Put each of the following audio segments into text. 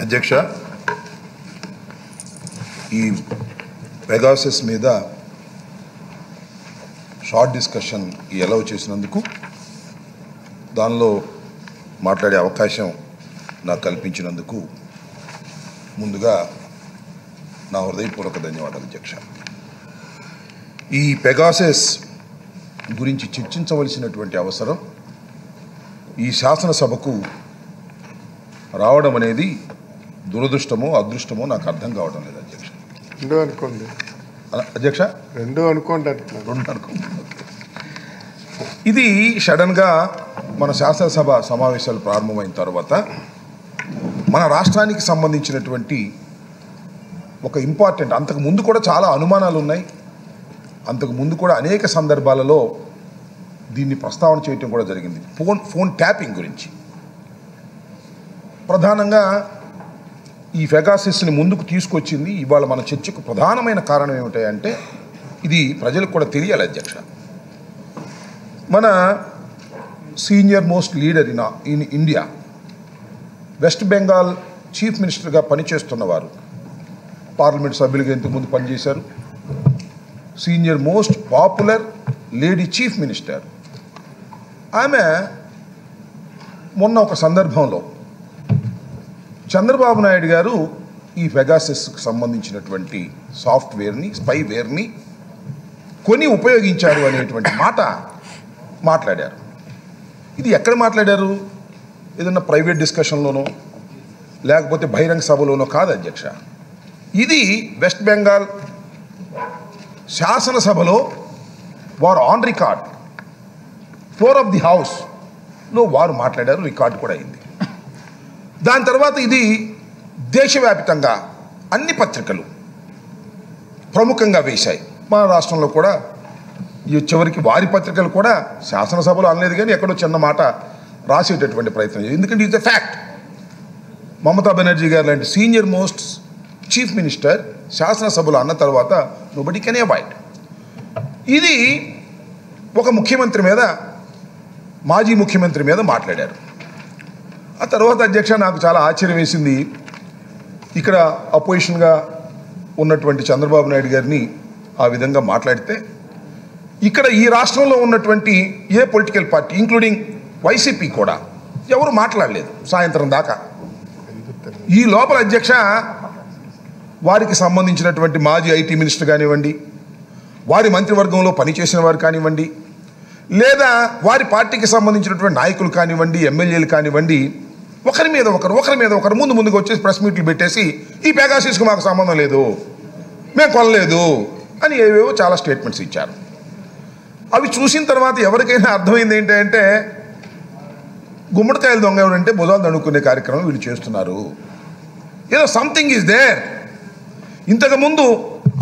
అధ్యక్ష ఈ పెగాసెస్ మీద షార్ట్ డిస్కషన్ ఎలా చేసినందుకు దానిలో మాట్లాడే అవకాశం నాకు కల్పించినందుకు ముందుగా నా హృదయపూర్వక ధన్యవాదాలు అధ్యక్ష. ఈ పెగాసెస్ గురించి చర్చించవలసినటువంటి అవసరం ఈ శాసనసభకు రావడం అనేది దురదృష్టమో అదృష్టమో నాకు అర్థం కావడం లేదు అధ్యక్ష. రెండు అనుకోండి. అధ్యక్ష? రెండు అనుకోండి రెండు అనుకో ఇది సడన్గా మన శాసనసభ సమావేశాలు ప్రారంభమైన తర్వాత మన రాష్ట్రానికి సంబంధించినటువంటి ఒక ఇంపార్టెంట్ అంతకు ముందు కూడా చాలా అనుమానాలు ఉన్నాయి. అంతకు ముందు కూడా అనేక సందర్భాలలో దీన్ని ప్రస్తావన చేయటం కూడా జరిగింది. ఫోన్ ఫోన్ ట్యాపింగ్ గురించి. ప్రధానంగా ఈ ఫెగాసిస్ని ముందుకు తీసుకొచ్చింది ఇవాళ మన చర్చకు ప్రధానమైన కారణం ఏమిటంటే ఇది ప్రజలకు కూడా తెలియాలి అధ్యక్ష. మన senior most leader in in India West Bengal chief మినిస్టర్గా పనిచేస్తున్నవారు పార్లమెంట్ సభ్యులుగా ఇంతకుముందు పనిచేశారు. Senior most popular lady chief minister. ఆమె మొన్న ఒక సందర్భంలో చంద్రబాబు నాయుడు గారు ఈ పెగాసిస్కి సంబంధించినటువంటి సాఫ్ట్వేర్ని స్పైవేర్ని కొని ఉపయోగించారు అనేటువంటి మాట మాట్లాడారు. ఇది ఎక్కడ మాట్లాడారు? ఏదన్నా ప్రైవేట్ డిస్కషన్లోనో లేకపోతే బహిరంగ సభలోనో కాదు అధ్యక్ష. ఇది వెస్ట్ బెంగాల్ శాసనసభలో వారు on record floor of the హౌస్లో వారు మాట్లాడారు రికార్డు కూడా అయింది. దాని తర్వాత ఇది దేశవ్యాప్తంగా అన్ని పత్రికలు ప్రముఖంగా వేశాయి. మన రాష్ట్రంలో కూడా ఈ చివరికి వారి పత్రికలు కూడా శాసనసభలో అనలేదు కానీ ఎక్కడో చిన్న మాట రాసేటటువంటి ప్రయత్నం చేశారు. ఎందుకంటే it's a fact. Mamata Banerjee గారు లాంటి సీనియర్ మోస్ట్ చీఫ్ మినిస్టర్ శాసనసభలో అన్న తర్వాత నోబడి కెన్ అవాయిడ్ ఇది ఒక ముఖ్యమంత్రి మీద మాజీ ముఖ్యమంత్రి మీద మాట్లాడారు. ఆ తర్వాత అధ్యక్ష నాకు చాలా ఆశ్చర్యం వేసింది. ఇక్కడ అపోజిషన్గా ఉన్నటువంటి చంద్రబాబు నాయుడు గారిని ఆ విధంగా మాట్లాడితే ఇక్కడ ఈ రాష్ట్రంలో ఉన్నటువంటి ఏ పొలిటికల్ పార్టీ ఇంక్లూడింగ్ వైసీపీ కూడా ఎవరు మాట్లాడలేదు సాయంత్రం దాకా. ఈ లోపల అధ్యక్ష వారికి సంబంధించినటువంటి మాజీ ఐటీ మినిస్టర్ కానివ్వండి వారి మంత్రివర్గంలో పనిచేసిన వారు కానివ్వండి లేదా వారి పార్టీకి సంబంధించినటువంటి నాయకులు కానివ్వండి ఎమ్మెల్యేలు కానివ్వండి ఒకరి మీద ఒకరు ఒకరి మీద ఒకరు ముందు ముందుకు వచ్చేసి ప్రెస్ మీట్లు పెట్టేసి ఈ పెగాసిస్కి మాకు సంబంధం లేదు మేము కొనలేదు అని ఏవేవో చాలా స్టేట్మెంట్స్ ఇచ్చారు. అవి చూసిన తర్వాత ఎవరికైనా అర్థమైంది ఏంటంటే గుమ్మడికాయలు దొంగ ఎవరంటే భుజాలు దండుకునే కార్యక్రమం వీళ్ళు చేస్తున్నారు. ఏదో సంథింగ్ ఈజ్ దేర్ ఇంతకుముందు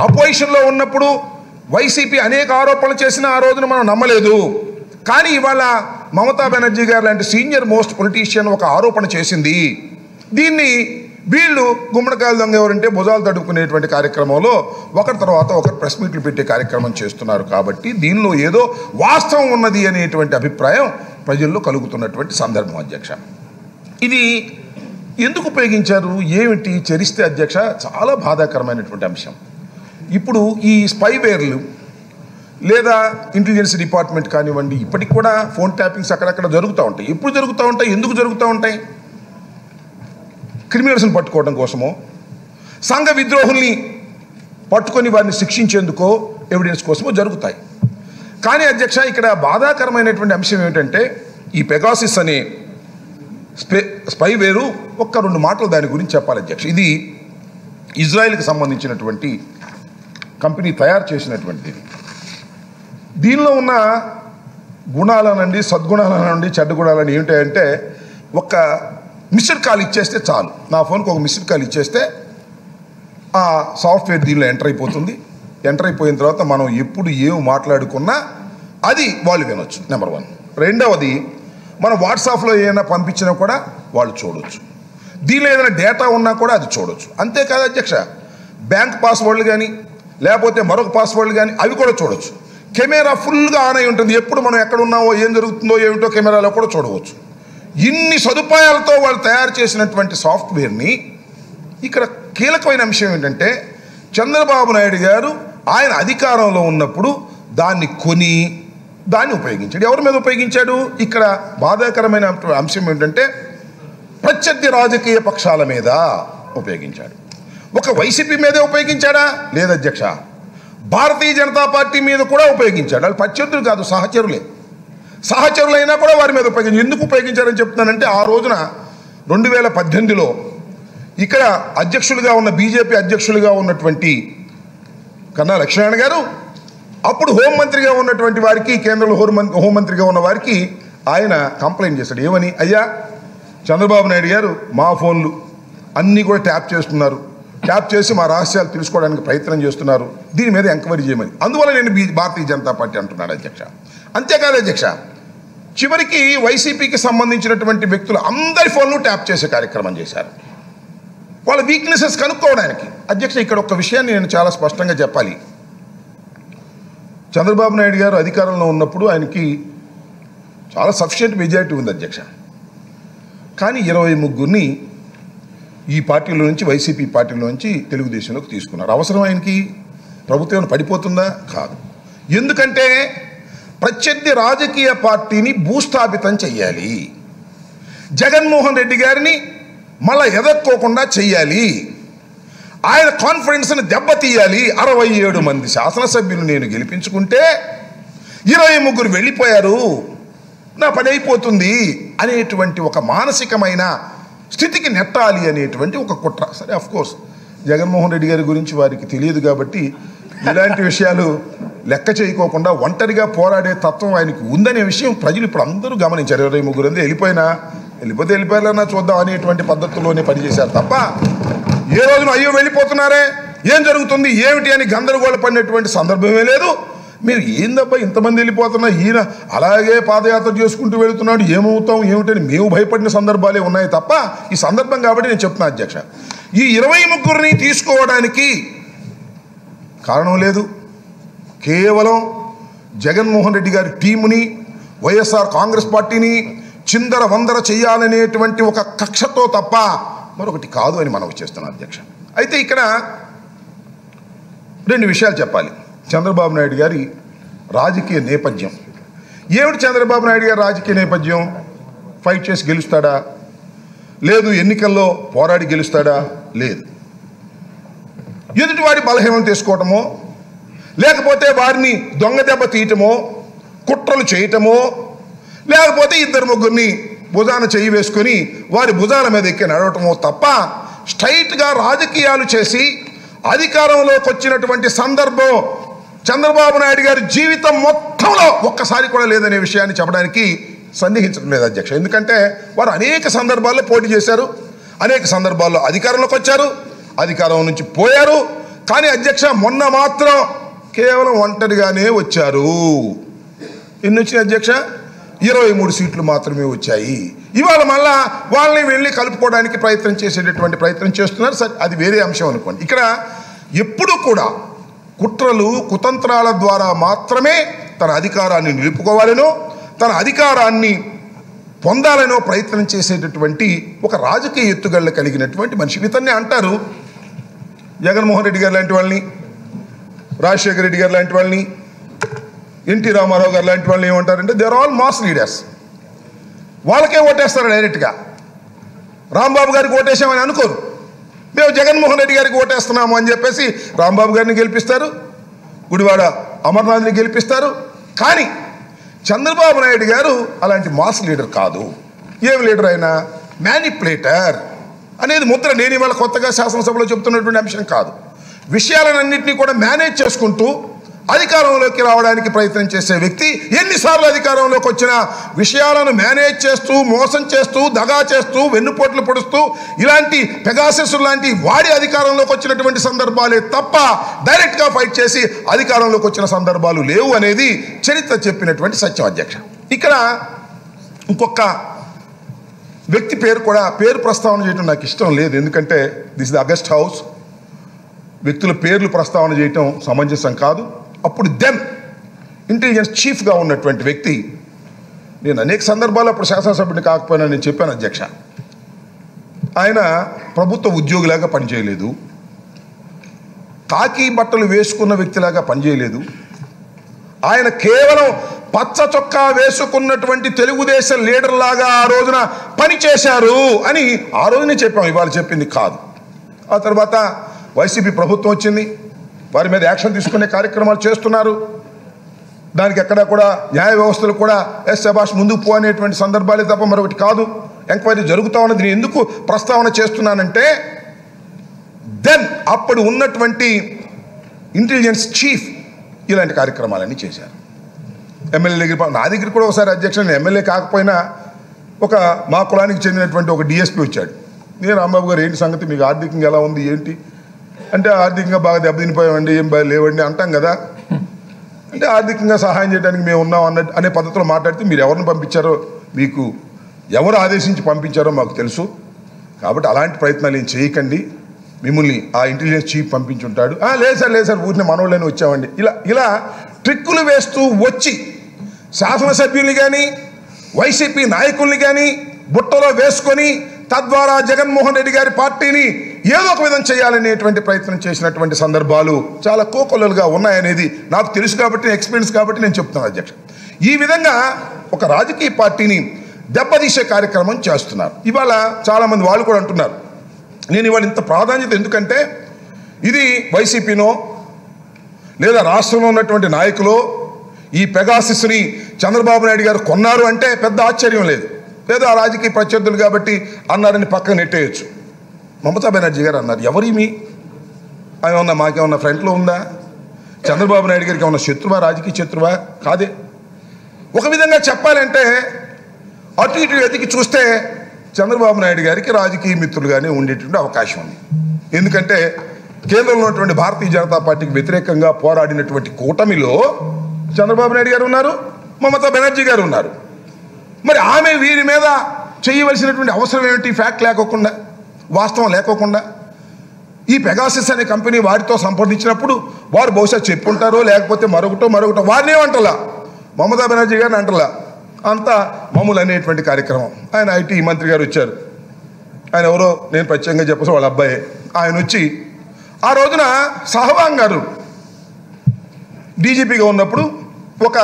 అపోజిషన్లో ఉన్నప్పుడు వైసీపీ అనేక ఆరోపణలు చేసినా ఆ రోజున మనం నమ్మలేదు. కానీ ఇవాళ మమతా బెనర్జీ గారు లాంటి సీనియర్ మోస్ట్ పొలిటీషియన్ ఒక ఆరోపణ చేసింది. దీన్ని వీళ్ళు గుమ్మడికాయలు దొంగ ఎవరంటే భుజాలు తడుపుకునేటువంటి కార్యక్రమంలో ఒకరి తర్వాత ఒకరు ప్రెస్ మీట్లు పెట్టే కార్యక్రమం చేస్తున్నారు కాబట్టి దీనిలో ఏదో వాస్తవం ఉన్నది అనేటువంటి అభిప్రాయం ప్రజల్లో కలుగుతున్నటువంటి సందర్భం అధ్యక్ష. ఇది ఎందుకు ఉపయోగించారు? ఏమిటి? చరిస్తే అధ్యక్ష చాలా బాధాకరమైనటువంటి అంశం. ఇప్పుడు ఈ స్పైవేర్లు లేదా ఇంటెలిజెన్స్ డిపార్ట్మెంట్ కానివ్వండి ఇప్పటికి కూడా ఫోన్ ట్యాపింగ్స్ అక్కడక్కడ జరుగుతూ ఉంటాయి. ఎప్పుడు జరుగుతూ ఉంటాయి? ఎందుకు జరుగుతూ ఉంటాయి? క్రిమినల్స్ని పట్టుకోవడం కోసమో సంఘ విద్రోహుల్ని పట్టుకొని వారిని శిక్షించేందుకో ఎవిడెన్స్ కోసమో జరుగుతాయి. కానీ అధ్యక్ష ఇక్కడ బాధాకరమైనటువంటి అంశం ఏమిటంటే ఈ పెగాసిస్ అనే స్పే స్పైవేరు ఒక్క రెండు మాటలు దాని గురించి చెప్పాలి అధ్యక్ష. ఇది ఇజ్రాయెల్కి సంబంధించినటువంటి కంపెనీ తయారు చేసినటువంటిది. దీనిలో ఉన్న గుణాలనండి సద్గుణాలనండి చెడ్డ గుణాలని ఏమిటంటే ఒక మిస్డ్ కాల్ ఇచ్చేస్తే చాలు. నా ఫోన్కి ఒక మిస్డ్ కాల్ ఇచ్చేస్తే ఆ సాఫ్ట్వేర్ దీనిలో ఎంటర్ అయిపోతుంది. ఎంటర్ అయిపోయిన తర్వాత మనం ఎప్పుడు ఏం మాట్లాడుకున్నా అది వాళ్ళు వినొచ్చు నెంబర్ వన్. రెండవది మనం వాట్సాప్లో ఏమైనా పంపించినా కూడా వాళ్ళు చూడొచ్చు. దీనిలో ఏదైనా డేటా ఉన్నా కూడా అది చూడొచ్చు. అంతేకాదు అధ్యక్ష బ్యాంక్ పాస్వర్డ్లు కానీ లేకపోతే మరొక పాస్వర్డ్లు కానీ అవి కూడా చూడొచ్చు. కెమెరా ఫుల్గా ఆన్ అయి ఉంటుంది. ఎప్పుడు మనం ఎక్కడ ఉన్నామో ఏం జరుగుతుందో ఏమిటో కెమెరాలో కూడా చూడవచ్చు. ఇన్ని సదుపాయాలతో వాళ్ళు తయారు చేసినటువంటి సాఫ్ట్వేర్ని ఇక్కడ కీలకమైన అంశం ఏంటంటే చంద్రబాబు నాయుడు గారు ఆయన అధికారంలో ఉన్నప్పుడు దాన్ని కొని దాన్ని ఉపయోగించాడు. ఎవరి మీద ఉపయోగించాడు? ఇక్కడ బాధాకరమైన అంశం ఏంటంటే ప్రత్యర్థి రాజకీయ పక్షాల మీద ఉపయోగించాడు. ఒక వైసీపీ మీదే ఉపయోగించాడా? లేదు అధ్యక్ష. భారతీయ జనతా పార్టీ మీద కూడా ఉపయోగించాడు. వాళ్ళు ప్రత్యర్థులు కాదు సహచరులే. సహచరులైనా కూడా వారి మీద ఉపయోగించారు ఎందుకు ఉపయోగించారని చెప్తున్నానంటే ఆ రోజున రెండు వేల పద్దెనిమిదిలో ఇక్కడ అధ్యక్షులుగా ఉన్న బీజేపీ అధ్యక్షులుగా ఉన్నటువంటి కన్నా లక్ష్మణ గారు అప్పుడు హోంమంత్రిగా ఉన్నటువంటి వారికి కేంద్రంలో హోంమం హోంమంత్రిగా ఉన్న వారికి ఆయన కంప్లైంట్ చేశాడు. ఏమని? అయ్యా చంద్రబాబు నాయుడు గారు మా ఫోన్లు అన్నీ కూడా ట్యాప్ చేస్తున్నారు. ట్యాప్ చేసి మా రహస్యాలు తెలుసుకోవడానికి ప్రయత్నం చేస్తున్నారు. దీని మీద ఎంక్వైరీ చేయమని. అందువల్ల నేను భారతీయ జనతా పార్టీ అంటున్నాడు అధ్యక్ష. అంతేకాదు అధ్యక్ష చివరికి వైసీపీకి సంబంధించినటువంటి వ్యక్తులు అందరి ఫోన్లు ట్యాప్ చేసే కార్యక్రమం చేశారు. వాళ్ళ వీక్నెసెస్ కనుక్కోవడానికి. అధ్యక్ష ఇక్కడ ఒక విషయాన్ని నేను చాలా స్పష్టంగా చెప్పాలి. చంద్రబాబు నాయుడు గారు అధికారంలో ఉన్నప్పుడు ఆయనకి చాలా సఫిషియంట్ మెజారిటీ ఉంది అధ్యక్ష. కానీ ఇరవై ముగ్గురిని ఈ పార్టీలో నుంచి వైసీపీ పార్టీలో నుంచి తెలుగుదేశంలోకి తీసుకున్నారు. అవసరం ఆయనకి? ప్రభుత్వం ఏమైనా పడిపోతుందా? కాదు. ఎందుకంటే ప్రత్యర్థి రాజకీయ పార్టీని భూస్థాపితం చెయ్యాలి. జగన్మోహన్ రెడ్డి గారిని మళ్ళా ఎదక్కోకుండా చెయ్యాలి. ఆయన కాన్ఫిడెన్స్ని దెబ్బతీయాలి. అరవై ఏడు మంది శాసనసభ్యులు నేను గెలిపించుకుంటే ఇరవై ముగ్గురు వెళ్ళిపోయారు. నా పని అయిపోతుంది అనేటువంటి ఒక మానసికమైన స్థితికి నెట్టాలి అనేటువంటి ఒక కుట్ర. సరే అఫ్ కోర్స్ జగన్మోహన్ రెడ్డి గారి గురించి వారికి తెలియదు కాబట్టి ఇలాంటి విషయాలు లెక్క చేయకోకుండా ఒంటరిగా పోరాడే తత్వం ఆయనకి ఉందనే విషయం ప్రజలు ఇప్పుడు అందరూ గమనించారు. ఇరవై ముగ్గురు అంది వెళ్ళిపోయినా వెళ్ళిపోతే వెళ్ళిపోయాలన్నా చూద్దాం అనేటువంటి పద్ధతుల్లోనే పనిచేశారు తప్ప ఏ రోజున అయ్యో వెళ్ళిపోతున్నారే? ఏం జరుగుతుంది? ఏమిటి అని గందరగోళ పడినటువంటి సందర్భమే లేదు. మీరు ఏందబ్బా ఇంతమంది వెళ్ళిపోతున్నా? ఈయన అలాగే పాదయాత్ర చేసుకుంటూ వెళుతున్నాడు. ఏమవుతాం ఏమిటని మేము భయపడిన సందర్భాలే ఉన్నాయి తప్ప ఈ సందర్భం కాబట్టి నేను చెప్తున్నా అధ్యక్ష. ఈ ఇరవై ముగ్గురిని తీసుకోవడానికి కారణం లేదు. కేవలం జగన్మోహన్ రెడ్డి గారి టీముని వైఎస్ఆర్ కాంగ్రెస్ పార్టీని చిందర వందర చేయాలనేటువంటి ఒక కక్షతో తప్ప మరొకటి కాదు అని మనం చేస్తున్నాం అధ్యక్ష. అయితే ఇక్కడ రెండు విషయాలు చెప్పాలి. చంద్రబాబు నాయుడు గారి రాజకీయ నేపథ్యం. ఏమిటి చంద్రబాబు నాయుడు గారి రాజకీయ నేపథ్యం? ఫైట్ చేసి గెలుస్తాడా? లేదు ఎన్నికల్లో పోరాడి గెలుస్తాడా? లేదు. ఎదుటివాడి బలహీనం తీసుకోవటమో లేకపోతే వారిని దొంగ దెబ్బ తీయటమో కుట్రలు చేయటమో లేకపోతే ఇద్దరు ముగ్గురిని భుజాన చేయి వేసుకొని వారి భుజాల మీద ఎక్కి నడవటమో తప్ప స్ట్రైట్గా రాజకీయాలు చేసి అధికారంలోకి వచ్చినటువంటి సందర్భం చంద్రబాబు నాయుడు గారి జీవితం మొత్తంలో ఒక్కసారి కూడా లేదనే విషయాన్ని చెప్పడానికి సందేహించడం లేదు అధ్యక్ష. ఎందుకంటే వారు అనేక సందర్భాల్లో పోటీ చేశారు అనేక సందర్భాల్లో అధికారంలోకి వచ్చారు అధికారం నుంచి పోయారు. కానీ అధ్యక్ష మొన్న మాత్రం కేవలం ఒంటరిగానే వచ్చారు. ఎన్ని వచ్చిన అధ్యక్ష? ఇరవై మూడు సీట్లు మాత్రమే వచ్చాయి. ఇవాళ మళ్ళా వాళ్ళని వెళ్ళి కలుపుకోవడానికి ప్రయత్నం చేసేటటువంటి ప్రయత్నం చేస్తున్నారు. సరే అది వేరే అంశం అనుకోండి. ఇక్కడ ఎప్పుడూ కూడా కుట్రలు కుతంత్రాల ద్వారా మాత్రమే తన అధికారాన్ని నిలుపుకోవాలనో తన అధికారాన్ని పొందాలనో ప్రయత్నం చేసేటటువంటి ఒక రాజకీయ ఎత్తుగళ్ళ కలిగినటువంటి మనిషి. ఇతన్ని అంటారు జగన్మోహన్ రెడ్డి గారు లాంటి వాళ్ళని రాజశేఖర రెడ్డి గారు లాంటి వాళ్ళని ఎన్టీ రామారావు గారు లాంటి వాళ్ళని ఏమంటారంటే దేర్ ఆల్ మాస్ లీడర్స్ వాళ్ళకే ఓటేస్తారు డైరెక్ట్గా. రాంబాబు గారికి ఓటేసామని అనుకోరు. మేము జగన్మోహన్ రెడ్డి గారికి ఓటేస్తున్నాము అని చెప్పేసి రాంబాబు గారిని గెలిపిస్తారు గుడివాడ అమర్నాథ్ని గెలిపిస్తారు. కానీ చంద్రబాబు నాయుడు గారు అలాంటి మాస్ లీడర్ కాదు. ఏం లీడర్ అయినా మ్యానిపులేటర్ అనేది ముద్ర నేను ఇవాళ కొత్తగా శాసనసభలో చెప్తున్నటువంటి అంశం కాదు. విషయాలన్నింటినీ కూడా మేనేజ్ చేసుకుంటూ అధికారంలోకి రావడానికి ప్రయత్నం చేసే వ్యక్తి ఎన్నిసార్లు అధికారంలోకి వచ్చినా విషయాలను మేనేజ్ చేస్తూ మోసం చేస్తూ దగా చేస్తూ వెన్నుపోట్లు పొడుస్తూ ఇలాంటి పెగాసెస్ లాంటి వాడి అధికారంలోకి వచ్చినటువంటి సందర్భాలే తప్ప డైరెక్ట్గా ఫైట్ చేసి అధికారంలోకి వచ్చిన సందర్భాలు లేవు అనేది చరిత్ర చెప్పినటువంటి సత్యం అధ్యక్ష ఇక్కడ ఇంకొక వ్యక్తి పేరు కూడా పేరు ప్రస్తావన చేయడం నాకు ఇష్టం లేదు. ఎందుకంటే దిస్ ది అగస్ట్ హౌస్. వ్యక్తుల పేర్లు ప్రస్తావన చేయటం సమంజసం కాదు. అప్పుడు దెన్ ఇంటెలిజెన్స్ చీఫ్గా ఉన్నటువంటి వ్యక్తి నేను అనేక సందర్భాల్లో అప్పుడు శాసనసభ్యుడిని కాకపోయినా నేను చెప్పాను అధ్యక్ష. ఆయన ప్రభుత్వ ఉద్యోగిలాగా పనిచేయలేదు. కాకి బట్టలు వేసుకున్న వ్యక్తిలాగా పనిచేయలేదు. ఆయన కేవలం పచ్చ చొక్కా వేసుకున్నటువంటి తెలుగుదేశం లీడర్లాగా ఆ రోజున పనిచేశారు అని ఆ రోజునే చెప్పాం. ఇవాళ చెప్పింది కాదు. ఆ తర్వాత వైసీపీ ప్రభుత్వం వచ్చింది. వారి మీద యాక్షన్ తీసుకునే కార్యక్రమాలు చేస్తున్నారు. దానికి ఎక్కడ కూడా న్యాయ వ్యవస్థలు కూడా ఎస్ శభాష్ ముందుకు పో అనేటువంటి సందర్భాలే తప్ప మరొకటి కాదు. ఎంక్వైరీ జరుగుతా ఉన్నది. నేను ఎందుకు ప్రస్తావన చేస్తున్నానంటే దెన్ అప్పుడు ఉన్నటువంటి ఇంటెలిజెన్స్ చీఫ్ ఇలాంటి కార్యక్రమాలన్నీ చేశారు. ఎమ్మెల్యే దగ్గర నా దగ్గర కూడా ఒకసారి అధ్యక్షుడు నేను ఎమ్మెల్యే కాకపోయినా ఒక మా కులానికి చెందినటువంటి ఒక డిఎస్పీ వచ్చాడు. నేను రాంబాబు గారు ఏంటి సంగతి? మీకు ఆర్థికంగా ఎలా ఉంది? ఏంటి? అంటే ఆర్థికంగా బాగా దెబ్బతినిపోయామండి ఏం లేవండి అంటాం కదా. అంటే ఆర్థికంగా సహాయం చేయడానికి మేము ఉన్నాం అన్నట్టు అనే పద్ధతిలో మాట్లాడితే మీరు ఎవరిని పంపించారో మీకు ఎవరు ఆదేశించి పంపించారో మాకు తెలుసు. కాబట్టి అలాంటి ప్రయత్నాలు ఏం చేయకండి. మిమ్మల్ని ఆ ఇంటెలిజెన్స్ చీఫ్ పంపించుంటాడు. "ఆ, లేదు సార్ లేదు సార్ ఊరిని మనోళ్ళని వచ్చామండి. ఇలా ఇలా ట్రిక్కులు వేస్తూ వచ్చి శాసనసభ్యుల్ని కానీ వైసీపీ నాయకుల్ని కానీ బుట్టలో వేసుకొని తద్వారా జగన్మోహన్ రెడ్డి గారి పార్టీని ఏదో ఒక విధం చేయాలనేటువంటి ప్రయత్నం చేసినటువంటి సందర్భాలు చాలా కోకొల్లలుగా ఉన్నాయనేది నాకు తెలుసు కాబట్టి ఎక్స్పీరియన్స్ కాబట్టి నేను చెప్తున్నాను అధ్యక్ష. ఈ విధంగా ఒక రాజకీయ పార్టీని దెబ్బతీసే కార్యక్రమం చేస్తున్నారు. ఇవాళ చాలామంది వాళ్ళు కూడా అంటున్నారు. నేను ఇవాళ ఇంత ప్రాధాన్యత ఎందుకంటే ఇది వైసీపీనో లేదా రాష్ట్రంలో ఉన్నటువంటి నాయకులు ఈ పెగాసిస్ని చంద్రబాబు నాయుడు గారు కొన్నారు అంటే పెద్ద ఆశ్చర్యం లేదు. లేదా రాజకీయ ప్రత్యర్థులు కాబట్టి అన్నారని పక్కన నెట్టేయచ్చు. మమతా బెనర్జీ గారు అన్నారు ఎవరి మీ? ఏమన్నా మాకేమన్నా ఫ్రంట్లో ఉందా? చంద్రబాబు నాయుడు గారికి ఏమన్నా శత్రువా? రాజకీయ శత్రువా? కాదే. ఒక విధంగా చెప్పాలంటే అటు ఇటు వెతికి చూస్తే చంద్రబాబు నాయుడు గారికి రాజకీయ మిత్రులుగానే ఉండేటువంటి అవకాశం ఉంది. ఎందుకంటే కేంద్రంలో ఉన్నటువంటి భారతీయ జనతా పార్టీకి వ్యతిరేకంగా పోరాడినటువంటి కూటమిలో చంద్రబాబు నాయుడు గారు ఉన్నారు మమతా బెనర్జీ గారు ఉన్నారు. మరి ఆమె వీరి మీద చేయవలసినటువంటి అవసరం ఏమిటి? ఫ్యాక్ట్ లేకోకుండా. వాస్తవం లేకోకుండా ఈ పెగాసిస్ అనే కంపెనీ వారితో సంప్రదించినప్పుడు వారు బహుశా చెప్పుంటారో లేకపోతే మరొకటో మరొకటో వారిని ఏమంటలా? మమతా బెనర్జీ గారిని అంటలా? అంతా మామూలు అనేటువంటి కార్యక్రమం. ఆయన ఐటీ మంత్రి గారు వచ్చారు. ఆయన ఎవరో నేను ప్రత్యేకంగా చెప్పేసి వాళ్ళ అబ్బాయి. ఆయన వచ్చి ఆ రోజున సహవాంగ్ గారు డీజీపీగా ఉన్నప్పుడు ఒక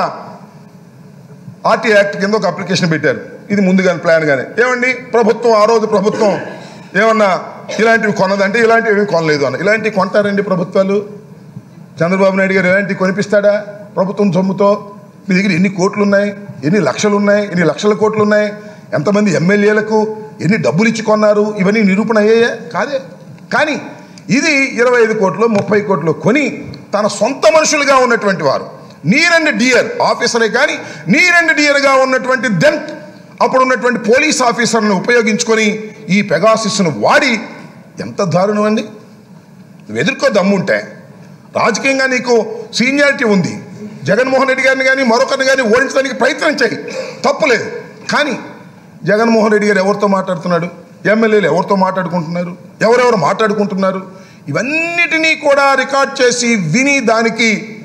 ఆర్టీ యాక్ట్ కింద ఒక అప్లికేషన్ పెట్టారు. ఇది ముందుగానే ప్లాన్ కానీ ఏమండి? ప్రభుత్వం ఆ రోజు ప్రభుత్వం ఏమన్నా ఇలాంటివి కొన్నదంటే ఇలాంటివి కొనలేదు అన్న. ఇలాంటివి కొంటారండి ప్రభుత్వాలు? చంద్రబాబు నాయుడు గారు ఇలాంటివి కొనిపిస్తాడా ప్రభుత్వం సొమ్ముతో? మీ దగ్గర ఎన్ని కోట్లు ఉన్నాయి ఎన్ని లక్షలు ఉన్నాయి ఎన్ని లక్షల కోట్లు ఉన్నాయి ఎంతమంది ఎమ్మెల్యేలకు ఎన్ని డబ్బులు ఇచ్చి కొన్నారు? ఇవన్నీ నిరూపణ అయ్యాయా? కాదే. కానీ ఇది ఇరవై ఐదు కోట్లు ముప్పై కోట్లు కొని తన సొంత మనుషులుగా ఉన్నటువంటి వారు. నీర్ అండ్ డియర్ ఆఫీసరే కానీ నీరండ్ డియర్గా ఉన్నటువంటి దెంత్ అప్పుడు ఉన్నటువంటి పోలీస్ ఆఫీసర్లను ఉపయోగించుకొని ఈ పెగాసిస్ను వాడి ఎంత దారుణం అండి నువ్వు ఎదుర్కో దమ్ముంటే. రాజకీయంగా నీకు సీనియారిటీ ఉంది. జగన్మోహన్ రెడ్డి గారిని కానీ మరొకరిని కానీ ఓడించడానికి ప్రయత్నం చేయి. తప్పులేదు కానీ జగన్మోహన్ రెడ్డి గారు ఎవరితో మాట్లాడుతున్నాడు? ఎమ్మెల్యేలు ఎవరితో మాట్లాడుకుంటున్నారు? ఎవరెవరు మాట్లాడుకుంటున్నారు? ఇవన్నిటినీ కూడా రికార్డ్ చేసి విని దానికి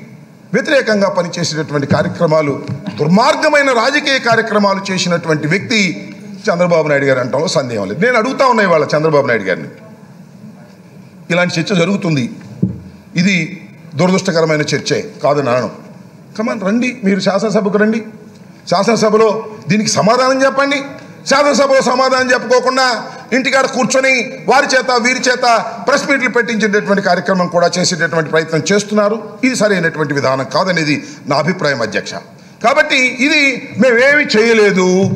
వ్యతిరేకంగా పనిచేసేటటువంటి కార్యక్రమాలు దుర్మార్గమైన రాజకీయ కార్యక్రమాలు చేసినటువంటి వ్యక్తి చంద్రబాబు నాయుడు గారు అంటాలో సందేహం లేదు. నేను అడుగుతా ఉన్నా ఇవాళ చంద్రబాబు నాయుడు గారిని. ఇలాంటి చర్చ జరుగుతుంది. ఇది దురదృష్టకరమైన చర్చే కాదు అనను కమాన్ రండి మీరు శాసనసభకు రండి. శాసనసభలో దీనికి సమాధానం చెప్పండి. శాసనసభలో సమాధానం చెప్పుకోకుండా ఇంటికాడ కూర్చొని వారి చేత వీరి చేత ప్రెస్ మీట్లు పెట్టించేటటువంటి కార్యక్రమం కూడా చేసేటటువంటి ప్రయత్నం చేస్తున్నారు. ఇది సరైనటువంటి విధానం కాదనేది నా అభిప్రాయం అధ్యక్ష. కాబట్టి ఇది మేమేమి చేయలేదు.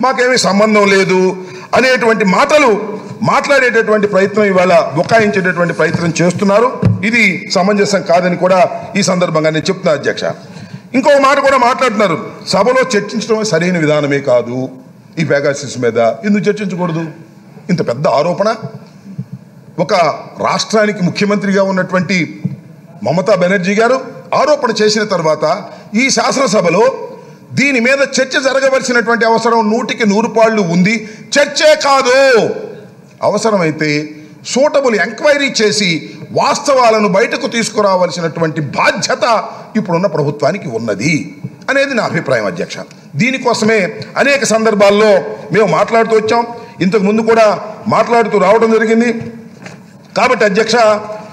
మాకేమీ సంబంధం లేదు అనేటువంటి మాటలు మాట్లాడేటటువంటి ప్రయత్నం ఇవాళ బుకాయించేటటువంటి ప్రయత్నం చేస్తున్నారు. ఇది సమంజసం కాదని కూడా ఈ సందర్భంగా నేను చెప్తున్నా అధ్యక్ష. ఇంకో మాట కూడా మాట్లాడుతున్నారు. సభలో చర్చించడం సరైన విధానమే కాదు ఈ పేగాసిస్ మీద. ఎందుకు చర్చించకూడదు? ఇంత పెద్ద ఆరోపణ. ఒక రాష్ట్రానికి ముఖ్యమంత్రిగా ఉన్నటువంటి మమతా బెనర్జీ గారు ఆరోపణ చేసిన తర్వాత ఈ శాసనసభలో దీని మీద చర్చ జరగవలసినటువంటి అవసరం నూటికి నూరు పాళ్ళు ఉంది. చర్చే కాదు. అవసరమైతే సూటబుల్ ఎంక్వైరీ చేసి వాస్తవాలను బయటకు తీసుకురావాల్సినటువంటి బాధ్యత ఇప్పుడున్న ప్రభుత్వానికి ఉన్నది అనేది నా అభిప్రాయం అధ్యక్ష. దీనికోసమే అనేక సందర్భాల్లో మేము మాట్లాడుతూ వచ్చాం. ఇంతకు ముందు కూడా మాట్లాడుతూ రావడం జరిగింది. కాబట్టి అధ్యక్ష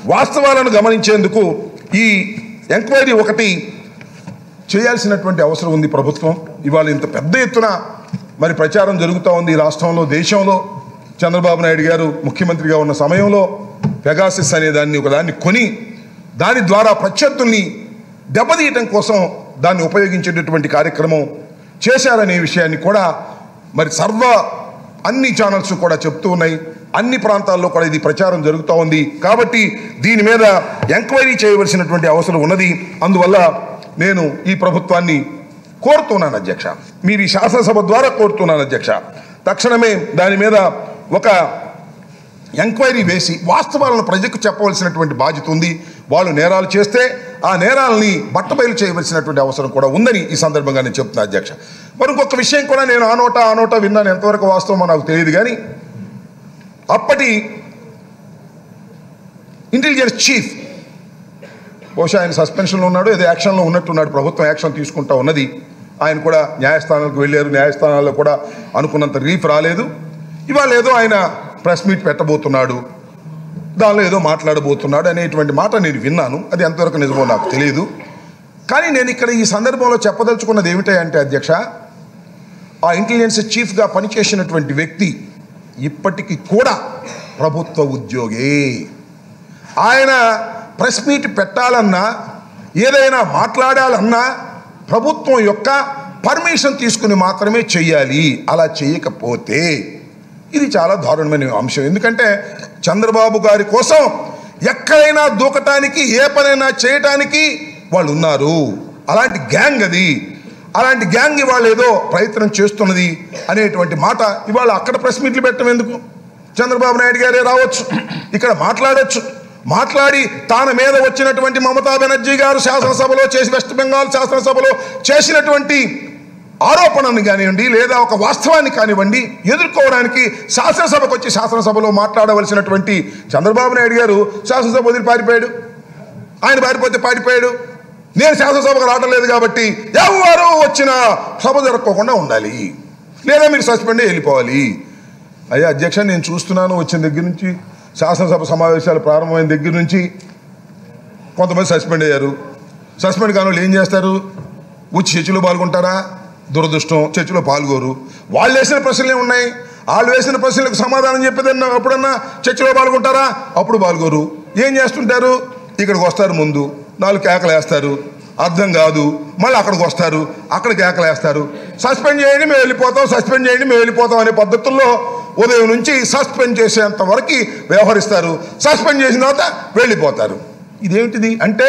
వాస్తవాలను గమనించేందుకు ఈ ఎంక్వైరీ ఒకటి చేయాల్సినటువంటి అవసరం ఉంది ప్రభుత్వం. ఇవాళ ఇంత పెద్ద ఎత్తున మరి ప్రచారం జరుగుతూ ఉంది ఈ రాష్ట్రంలో దేశంలో. చంద్రబాబు నాయుడు గారు ముఖ్యమంత్రిగా ఉన్న సమయంలో పెగాసిస్ అనే దాన్ని ఒకదాన్ని కొని దాని ద్వారా ప్రత్యర్థుల్ని దెబ్బతీయటం కోసం దాన్ని ఉపయోగించేటటువంటి కార్యక్రమం చేశారనే విషయాన్ని కూడా మరి సర్వ అన్ని ఛానల్స్ కూడా చెప్తూ ఉన్నాయి. అన్ని ప్రాంతాల్లో కూడా ఇది ప్రచారం జరుగుతూ ఉంది. కాబట్టి దీని మీద ఎంక్వైరీ చేయవలసినటువంటి అవసరం ఉన్నది. అందువల్ల నేను ఈ ప్రభుత్వాన్ని కోరుతున్నాను అధ్యక్ష. మీరు ఈ శాసనసభ ద్వారా కోరుతున్నాను అధ్యక్ష. తక్షణమే దాని మీద ఒక ఎంక్వైరీ వేసి వాస్తవాలను ప్రజలకు చెప్పవలసినటువంటి బాధ్యత ఉంది. వాళ్ళు నేరాలు చేస్తే ఆ నేరాలని బట్టబయలు చేయవలసినటువంటి అవసరం కూడా ఉందని ఈ సందర్భంగా నేను చెప్తున్నా అధ్యక్ష. మరి ఇంకొక విషయం కూడా నేను ఆ నోట ఆ నోట విన్నాను. ఎంతవరకు వాస్తవమో నాకు తెలియదు కానీ అప్పటి ఇంటెలిజెన్స్ చీఫ్ బహుశా ఆయన సస్పెన్షన్లో ఉన్నాడు ఏదో యాక్షన్లో ఉన్నట్టున్నాడు ప్రభుత్వం యాక్షన్ తీసుకుంటా ఉన్నది. ఆయన కూడా న్యాయస్థానాలకు వెళ్ళారు న్యాయస్థానాల్లో కూడా అనుకున్నంత రిలీఫ్ రాలేదు. ఇవాళ ఏదో ఆయన ప్రెస్ మీట్ పెట్టబోతున్నాడు దానిలో ఏదో మాట్లాడబోతున్నాడు అనేటువంటి మాట నేను విన్నాను. అది ఎంతవరకు నిజమో నాకు తెలియదు కానీ నేను ఇక్కడ ఈ సందర్భంలో చెప్పదలుచుకున్నది ఏమిటంటే అధ్యక్ష ఆ ఇంటెలిజెన్స్ చీఫ్గా పనిచేసినటువంటి వ్యక్తి ఇప్పటికీ కూడా ప్రభుత్వ ఉద్యోగి. ఆయన ప్రెస్ మీట్ పెట్టాలన్నా ఏదైనా మాట్లాడాలన్నా ప్రభుత్వం యొక్క పర్మిషన్ తీసుకుని మాత్రమే చెయ్యాలి. అలా చేయకపోతే ఇది చాలా దారుణమైన అంశం. ఎందుకంటే చంద్రబాబు గారి కోసం ఎక్కడైనా దూకటానికి ఏ పనైనా చేయటానికి వాళ్ళు ఉన్నారు. అలాంటి గ్యాంగ్ అది. అలాంటి గ్యాంగ్ ఇవాళ ఏదో ప్రయత్నం చేస్తున్నది అనేటువంటి మాట ఇవాళ అక్కడ ప్రెస్ మీట్లు పెట్టడం ఎందుకు? చంద్రబాబు నాయుడు గారే రావచ్చు. ఇక్కడ మాట్లాడచ్చు. మాట్లాడి తాన మీద వచ్చినటువంటి మమతా బెనర్జీ గారు శాసనసభలో చేసి వెస్ట్ బెంగాల్ శాసనసభలో చేసినటువంటి ఆరోపణను కానివ్వండి లేదా ఒక వాస్తవాన్ని కానివ్వండి ఎదుర్కోవడానికి శాసనసభకు వచ్చి శాసనసభలో మాట్లాడవలసినటువంటి చంద్రబాబు నాయుడు గారు శాసనసభ వదిలి పారిపోయాడు. ఆయన పారిపోతే పారిపోయాడు. నేను శాసనసభకు రావడం లేదు కాబట్టి ఎవరు వచ్చినా సభ జరగకోకుండా ఉండాలి. లేదా మీరు సస్పెండ్ వెళ్ళిపోవాలి. అయ్యా అధ్యక్ష నేను చూస్తున్నాను వచ్చిన దగ్గర నుంచి శాసనసభ సమావేశాలు ప్రారంభమైన దగ్గర నుంచి కొంతమంది సస్పెండ్ అయ్యారు. సస్పెండ్ కాని వాళ్ళు ఏం చేస్తారు? వచ్చి చర్చలో పాల్గొంటారా? దురదృష్టం చర్చలో పాల్గొరు. వాళ్ళు వేసిన ప్రశ్నలే ఉన్నాయి వాళ్ళు వేసిన ప్రశ్నలకు సమాధానం చెప్పేదన్నా అప్పుడన్నా చర్చలో పాల్గొంటారా? అప్పుడు పాల్గొరు. ఏం చేస్తుంటారు? ఇక్కడికి వస్తారు ముందు. నాలుగు కేకలు వేస్తారు. అర్థం కాదు. మళ్ళీ అక్కడికి వస్తారు. అక్కడ కేకలు వేస్తారు. సస్పెండ్ చేయండి మేము వెళ్ళిపోతాం. సస్పెండ్ చేయండి మేము వెళ్ళిపోతాం అనే పద్ధతుల్లో ఉదయం నుంచి సస్పెండ్ చేసేంత వరకు వ్యవహరిస్తారు. సస్పెండ్ చేసిన తర్వాత వెళ్ళిపోతారు. ఇదేమిటిది అంటే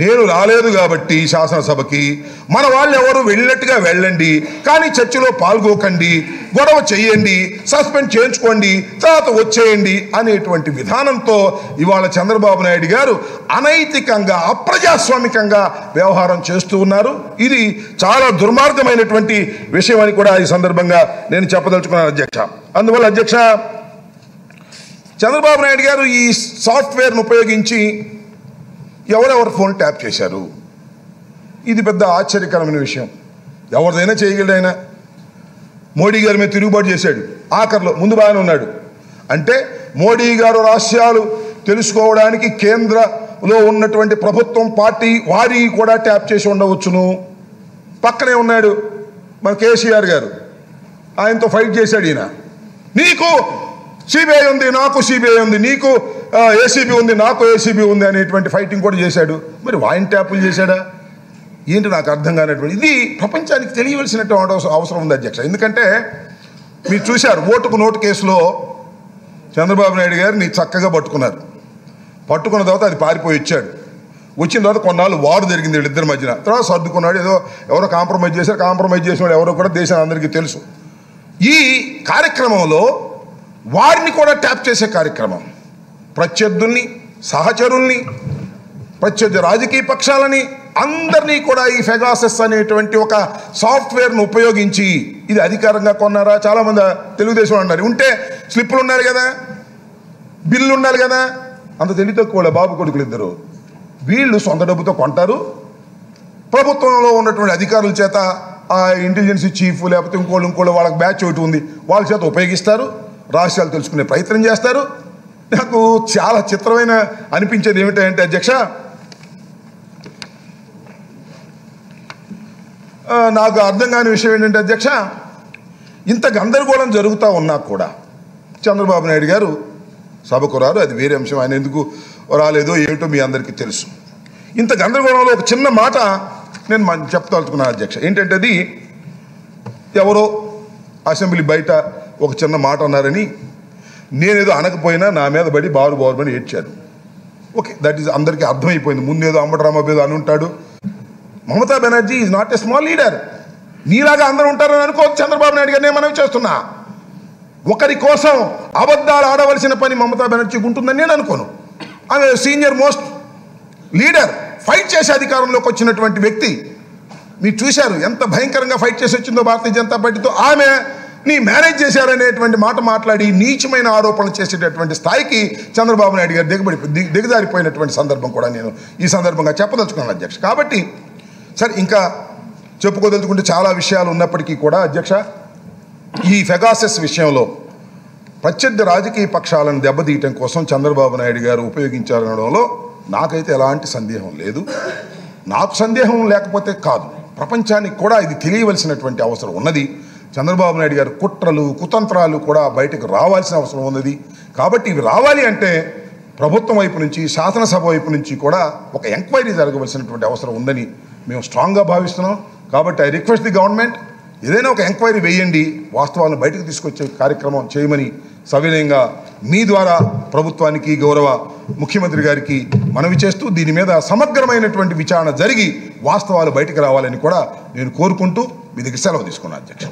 నేను రాలేదు కాబట్టి శాసనసభకి. మన వాళ్ళు ఎవరు వెళ్ళినట్టుగా వెళ్ళండి కానీ చర్చలో పాల్గొకండి గొడవ చేయండి సస్పెండ్ చేయించుకోండి తర్వాత వచ్చేయండి అనేటువంటి విధానంతో ఇవాళ చంద్రబాబు నాయుడు గారు అనైతికంగా అప్రజాస్వామికంగా వ్యవహారం చేస్తూ ఉన్నారు. ఇది చాలా దుర్మార్గమైనటువంటి విషయం అని కూడా ఈ సందర్భంగా నేను చెప్పదలుచుకున్నాను అధ్యక్ష. అందువల్ల అధ్యక్ష చంద్రబాబు నాయుడు గారు ఈ సాఫ్ట్వేర్ను ఉపయోగించి ఎవరెవరు ఫోన్ ట్యాప్ చేశారు? ఇది పెద్ద ఆశ్చర్యకరమైన విషయం. ఎవరిదైనా చేయగలడు ఆయన మోడీ గారి మీద తిరుగుబాటు చేశాడు. ఆఖరిలో ముందు బాగానే ఉన్నాడు. అంటే మోడీ గారు రహస్యాలు తెలుసుకోవడానికి కేంద్రలో ఉన్నటువంటి ప్రభుత్వం పార్టీ వారి కూడా ట్యాప్ చేసి ఉండవచ్చును. పక్కనే ఉన్నాడు మన కేసీఆర్ గారు. ఆయనతో ఫైట్ చేశాడు ఈయన. నీకు సిబిఐ ఉంది నాకు సిబిఐ ఉంది నీకు ఏసీబీ ఉంది నాకు ఏసీబీ ఉంది అనేటువంటి ఫైటింగ్ కూడా చేశాడు. మరి వాయిన్ ట్యాపులు చేశాడా? ఏంటి నాకు అర్థం కానటువంటి ఇది ప్రపంచానికి తెలియవలసినటువంటి అవసరం- అవసరం ఉంది అధ్యక్ష. ఎందుకంటే మీరు చూశారు ఓటుకు నోటు కేసులో చంద్రబాబు నాయుడు గారిని చక్కగా పట్టుకున్నారు. పట్టుకున్న తర్వాత అది పారిపోయి వచ్చాడు. వచ్చిన తర్వాత కొన్నాళ్ళు వారు జరిగింది వీళ్ళిద్దరి మధ్యన. తర్వాత సర్దుకున్నాడు ఏదో ఎవరో కాంప్రమైజ్ చేశారు కాంప్రమైజ్ చేసినాడు ఎవరో కూడా దేశం అందరికీ తెలుసు. ఈ కార్యక్రమంలో వారిని కూడా ట్యాప్ చేసే కార్యక్రమం. ప్రత్యర్థుల్ని సహచరుల్ని ప్రత్యర్థి రాజకీయ పక్షాలని అందరినీ కూడా ఈ ఫెగాసెస్ అనేటువంటి ఒక సాఫ్ట్వేర్ను ఉపయోగించి ఇది అధికారంగా కొన్నారా? చాలామంది తెలుగుదేశం అన్నారు. ఉంటే స్లిప్పులు ఉన్నారు కదా? బిల్లు ఉండాలి కదా? అంత తెలివి తక్కువ బాబు కొడుకులు ఇద్దరు. వీళ్ళు సొంత డబ్బుతో కొంటారు. ప్రభుత్వంలో ఉన్నటువంటి అధికారుల చేత ఆ ఇంటెలిజెన్స్ చీఫ్ లేకపోతే ఇంకోళ్ళు ఇంకోళ్ళు వాళ్ళకి బ్యాచ్ ఒకటి ఉంది. వాళ్ళ చేత ఉపయోగిస్తారు. రహస్యాలు తెలుసుకునే ప్రయత్నం చేస్తారు. నాకు చాలా చిత్రమైన అనిపించేది ఏమిటంటే అధ్యక్ష నాకు అర్థం కాని విషయం ఏంటంటే అధ్యక్ష ఇంత గందరగోళం జరుగుతూ ఉన్నా కూడా చంద్రబాబు నాయుడు గారు సభకు రారు అది వేరే అంశం. ఆయన ఎందుకు రాలేదో ఏమిటో మీ అందరికీ తెలుసు. ఇంత గందరగోళంలో ఒక చిన్న మాట నేను చెప్తాల్చుకున్నాను అధ్యక్ష. ఏంటంటే అది ఎవరో అసెంబ్లీ బయట ఒక చిన్న మాట అన్నారని నేనేదో అనకపోయినా నా మీద పడి బారు బారుమని ఏడ్చారు. ఓకే దట్ ఈస్ అందరికీ అర్థమైపోయింది. ముందేదో అంబటరామబేదో అని ఉంటాడు. Mamata Banerjee is not a small leader నీలాగా అందరూ ఉంటారని అనుకోవచ్చు చంద్రబాబు నాయుడు గారిని మనం చేస్తున్నా. ఒకరి కోసం అబద్ధాలు ఆడవలసిన పని మమతా బెనర్జీకి ఉంటుందని నేను అనుకోను. ఆమె సీనియర్ మోస్ట్ లీడర్ ఫైట్ చేసే అధికారంలోకి వచ్చినటువంటి వ్యక్తి మీరు చూశారు ఎంత భయంకరంగా ఫైట్ చేసి వచ్చిందో భారతీయ జనతా పార్టీతో. ఆమె నీ మేనేజ్ చేశారనేటువంటి మాట మాట్లాడి నీచమైన ఆరోపణలు చేసేటటువంటి స్థాయికి చంద్రబాబు నాయుడు గారు దిగబడి దిగజారిపోయినటువంటి సందర్భం కూడా నేను ఈ సందర్భంగా చెప్పదలుచుకున్నాను అధ్యక్ష. కాబట్టి సరే ఇంకా చెప్పుకోదలుచుకుంటే చాలా విషయాలు ఉన్నప్పటికీ కూడా అధ్యక్ష ఈ ఫెగాసెస్ విషయంలో ప్రత్యర్థి రాజకీయ పక్షాలను దెబ్బతీయటం కోసం చంద్రబాబు నాయుడు గారు ఉపయోగించారనడంలో నాకైతే ఎలాంటి సందేహం లేదు. నాకు సందేహం లేకపోతే కాదు. ప్రపంచానికి కూడా ఇది తెలియవలసినటువంటి అవసరం ఉన్నది. చంద్రబాబు నాయుడు గారు కుట్రలు కుతంత్రాలు కూడా బయటకు రావాల్సిన అవసరం ఉన్నది. కాబట్టి ఇవి రావాలి అంటే ప్రభుత్వం వైపు నుంచి శాసనసభ వైపు నుంచి కూడా ఒక ఎంక్వైరీ జరగవలసినటువంటి అవసరం ఉందని మేము స్ట్రాంగ్గా భావిస్తున్నాం. కాబట్టి ఐ రిక్వెస్ట్ ది గవర్నమెంట్ ఏదైనా ఒక ఎంక్వైరీ వేయండి. వాస్తవాలను బయటకు తీసుకొచ్చే కార్యక్రమం చేయమని సవినయంగా మీ ద్వారా ప్రభుత్వానికి గౌరవ ముఖ్యమంత్రి గారికి మనవి చేస్తూ దీని మీద సమగ్రమైనటువంటి విచారణ జరిగి వాస్తవాలు బయటకు రావాలని కూడా నేను కోరుకుంటూ మీ దగ్గర సెలవు తీసుకున్నా అధ్యక్ష.